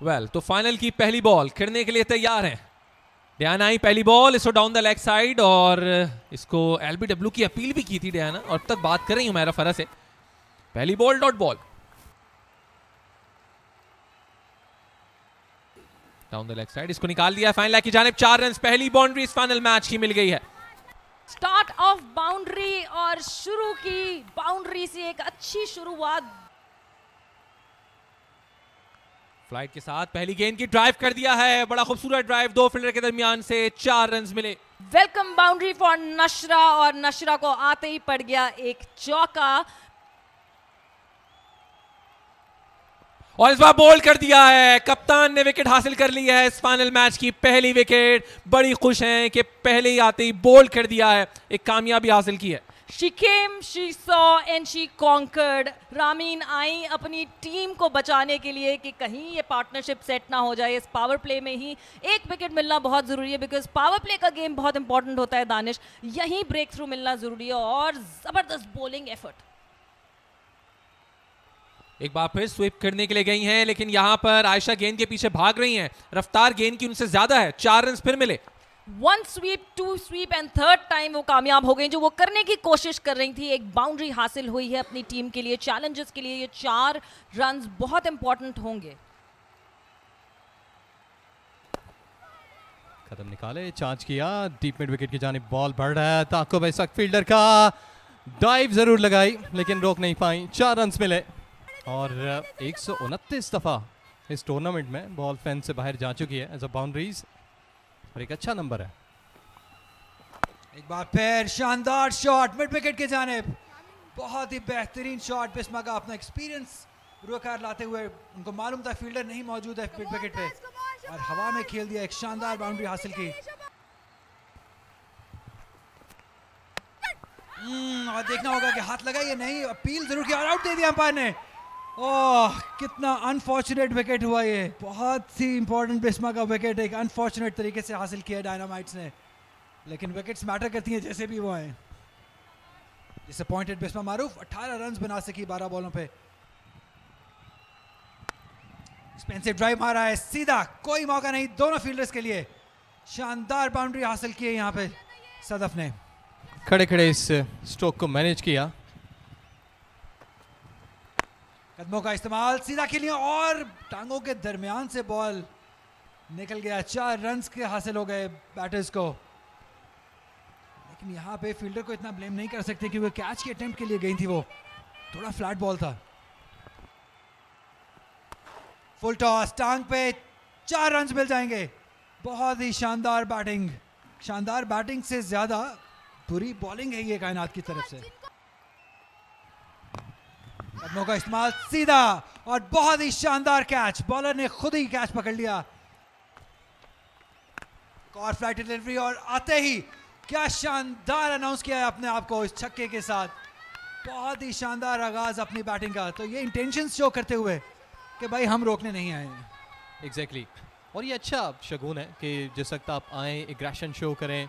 Well तो final की पहली बॉल खेलने के लिए तैयार हैं। डियाना आई पहली बॉल इसको डाउन द लेग साइड और इसको एलबीडब्ल्यू की अपील भी की थी डियाना और अब तक बात कर रही हूँ मेरा फरा से। पहली ball dot ball down the leg side इसको निकाल दिया फाइनल की जानिब। चार रन पहली बाउंड्री इस फाइनल मैच की मिल गई है। स्टार्ट ऑफ़ बाउंड्री और शुरू की बाउंड्री से एक अच्छी शुरुआत फ़्लाइट के साथ पहली गेंद की ड्राइव कर दिया है। बड़ा खूबसूरत ड्राइव दो फील्डर के दरमियान से चार रन मिले। वेलकम बाउंड्री फॉर नशरा और नशरा को आते ही पड़ गया एक चौका। और इस बार बोल्ड कर दिया है। कप्तान ने विकेट हासिल कर ली है। इस फाइनल मैच की पहली विकेट बड़ी खुश हैं कि पहले ही आते ही बोल्ड कर दिया है। एक कामयाबी हासिल की है। She came, she saw and she conquered. Ramin आई अपनी टीम को बचाने के लिए कि कहीं ये पार्टनरशिप सेट ना हो जाए इस पावर प्ले में ही एक विकेट मिलना बहुत ज़रूरी है बिकॉज़ पावर प्ले का गेम बहुत इंपॉर्टेंट होता है दानिश। यहीं ब्रेक थ्रू मिलना ज़रूरी है और ज़बरदस्त बॉलिंग एफर्ट एक बार फिर स्वीप करने के लिए गई हैं लेकिन यहाँ पर आयशा गेंद के पीछे भाग रही हैं। रफ्तार गेंद की उनसे ज़्यादा है चार रन फिर मिले। One sweep two sweep and third time वो कामयाब हो गई, जो वो करने की कोशिश कर रही थी। एक बाउंड्री हासिल हुई है अपनी टीम के लिए चैलेंजेस के लिए। ये चार रन बहुत इंपॉर्टेंट होंगे। कदम निकाले चार्ज किया। डीप मिड विकेट की जाने बॉल बढ़ रहा है। ताको भाई सख्त फील्डर का डाइव ज़रूर लगाई, लेकिन रोक नहीं पाई। चार रन मिले। और, एक सौ उनतीस दफ़ा इस टूर्नामेंट में बॉल फ़ैन से बाहर जा चुकी है। एज अ बाउंड्रीज और एक अच्छा नंबर है। एक बार फिर शानदार शॉट मिड विकेट के जाने बहुत ही बेहतरीन शॉट बिस्मा का अपना एक्सपीरियंस रुकार लाते हुए उनको मालूम था फील्डर नहीं मौजूद है मिड विकेट पे। और हवा में खेल दिया एक शानदार बाउंड्री हासिल की। हम्म, और देखना होगा कि हाथ लगा ये नहीं अपील ज़रूर किया और आउट दे दिया अंपायर ने। ओह, कितना अनफॉर्चुनेट विकेट हुआ ये। बहुत ही इंपॉर्टेंट बिस्मा का विकेट एक अनफॉर्चुनेट तरीके से हासिल किया डायनामाइट्स ने। लेकिन विकेट्स मैटर करती हैं जैसे भी वो हैं डिसअपॉइंटेड बिस्मा मारूफ 18 रन बना सकी 12 बॉलों पे। एक्सपेंसिव ड्राइव मारा है, सीधा, कोई मौका नहीं, दोनों फील्डर्स के लिए। शानदार बाउंड्री हासिल की है यहाँ पे सदफ ने। खड़े खड़े इस स्ट्रोक को मैनेज किया। कदमों का इस्तेमाल सीधा खेलिए और टांगों के दरमियान से बॉल निकल गया। चार रन के हासिल हो गए बैटर्स को। लेकिन यहाँ पे फील्डर को इतना ब्लेम नहीं कर सकते क्योंकि कैच के अटेम्प्ट के लिए गई थी वो। थोड़ा फ्लैट बॉल था। फुल टॉस टांग पे चार रन मिल जाएँगे। बहुत ही शानदार बैटिंग शानदार बैटिंग से ज़्यादा बुरी बॉलिंग है ये कायनात की तरफ़ से। कदमों का इस्तेमाल सीधा और बहुत ही शानदार कैच बॉलर ने खुद ही कैच पकड़ लिया। और फ़्लाइट डिलीवरी और आते ही क्या शानदार अनाउंस किया है अपने आप को इस छक्के के साथ। बहुत ही शानदार आगाज़ अपनी बैटिंग का। तो ये इंटेंशन शो करते हुए कि भाई हम रोकने नहीं आए हैं। Exactly exactly. और ये अच्छा शगुन है कि जिस वक्त आप आए एग्रेशन शो करें।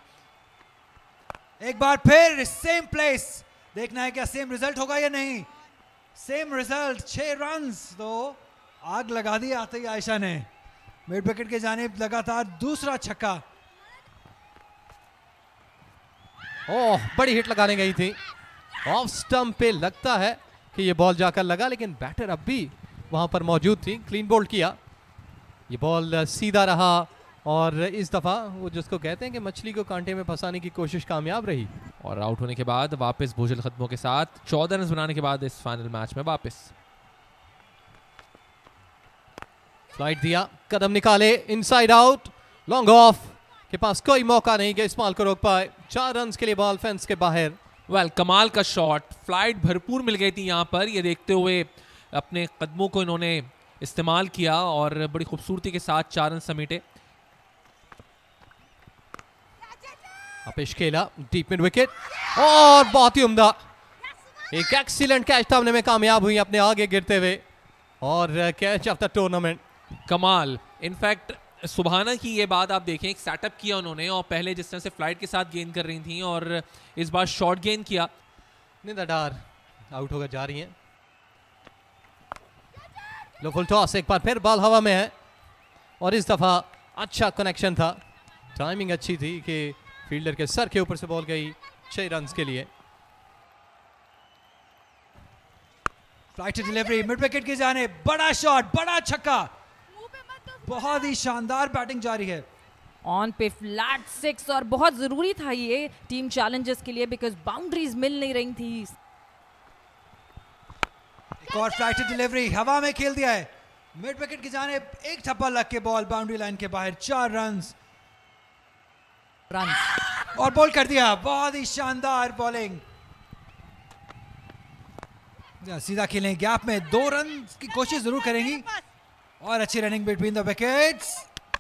एक बार फिर सेम प्लेस देखना है क्या सेम रिज़ल्ट होगा या नहीं। सेम रिज़ल्ट छह रन तो आग लगा दी आते ही आयशा ने। मिड विकेट के जाने लगातार दूसरा छक्का। ओह, बड़ी हिट लगाने गई थी। ऑफ़ स्टंप पे लगता है कि ये बॉल जाकर लगा, लेकिन बैटर अब भी वहाँ पर मौजूद थी। क्लीन बोल्ड किया। ये बॉल सीधा रहा और इस दफ़ा वो जिसको कहते हैं कि मछली को कांटे में फंसाने की कोशिश कामयाब रही। और आउट होने के बाद वापस भूजल खत्मों के साथ चौदह रन बनाने के बाद इस फाइनल मैच में वापस। फ़्लाइट दिया कदम निकाले इनसाइड आउट लॉन्ग ऑफ़ के पास कोई मौका नहीं कि इस्माल को रोक पाए। चार रन के लिए बॉल फेंस के बाहर। वेल well, कमाल का शॉट फ़्लाइट भरपूर मिल गई थी यहाँ पर। ये देखते हुए अपने कदमों को इन्होंने इस्तेमाल किया और बड़ी खूबसूरती के साथ चार रन समेटे। अपेश खेला डीप मिड विकेट और बहुत ही उम्दा। एक एक्सीलेंट कैच थामने में कामयाब हुई अपने आगे गिरते हुए और कैच ऑफ़ द टूर्नामेंट कमाल। इनफैक्ट सुबहाना की ये बात आप देखें एक सेटअप किया उन्होंने और पहले जिस तरह से फ़्लाइट के साथ गेंद कर रही थी और इस बार शॉर्ट गेंद किया। निंदा डार आउट होकर जा रही हैं। लो फुल टॉस एक बार फिर बॉल हवा में है और इस दफ़ा अच्छा कनेक्शन था। टाइमिंग अच्छी थी कि फील्डर के सर के ऊपर से बॉल गई छह रन के लिए। फ़्लाइट डिलीवरी मिड विकेट की जाने बड़ा शॉट बड़ा छक्का। बहुत ही शानदार बैटिंग जारी है। ऑन पे फ्लैट सिक्स और बहुत ज़रूरी था ये टीम चैलेंजेस के लिए बिकॉज़ बाउंड्रीज मिल नहीं रही थी। एक और फ़्लाइट डिलीवरी हवा में खेल दिया है। मिड विकेट की जाने एक थप्पा लग के बॉल बाउंड्री लाइन के बाहर चार रन रन और बॉल कर दिया, बहुत ही शानदार बॉलिंग सीधा खेलें गैप में, दो रन की कोशिश ज़रूर करेंगी. और अच्छी रनिंग बिटवीन द विकेट्स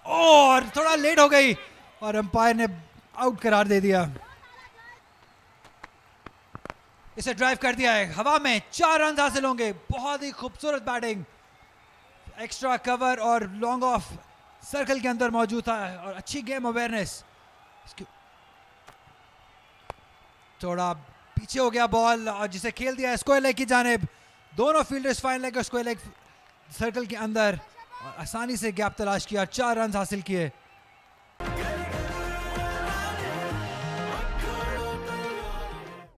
और थोड़ा लेट हो गई, और अंपायर ने आउट करार दे दिया. इसे ड्राइव कर दिया है, हवा में चार रन हासिल होंगे, बहुत ही खूबसूरत बैटिंग एक्स्ट्रा कवर और लॉन्ग ऑफ़ सर्कल के अंदर मौजूद था, और अच्छी गेम अवेयरनेस थोड़ा पीछे हो गया बॉल और जिसे खेल दिया स्क्वायर लेग की जानेब। दोनों fielders fine leg square leg circle के अंदर और आसानी से गैप तलाश किया, चार रन हासिल किए।